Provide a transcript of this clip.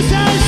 excuses